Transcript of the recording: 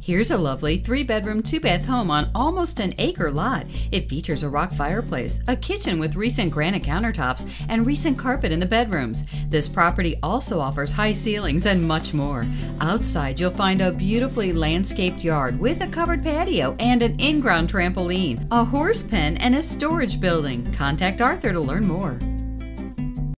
Here's a lovely three bedroom, two bath home on almost an acre lot. It features a rock fireplace, a kitchen with recent granite countertops, and recent carpet in the bedrooms. This property also offers high ceilings and much more. Outside, you'll find a beautifully landscaped yard with a covered patio and an in ground trampoline, a horse pen, and a storage building. Contact Arthur to learn more.